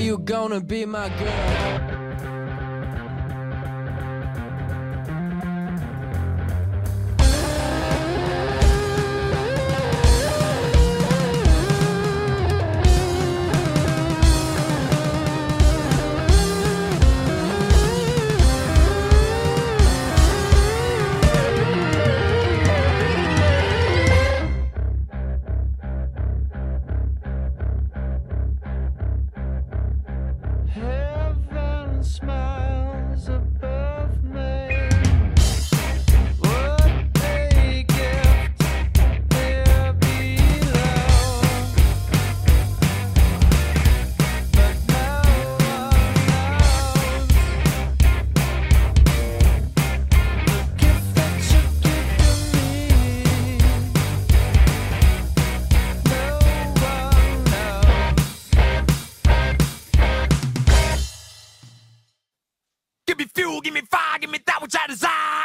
You gonna be my girl? Give me that which I desire.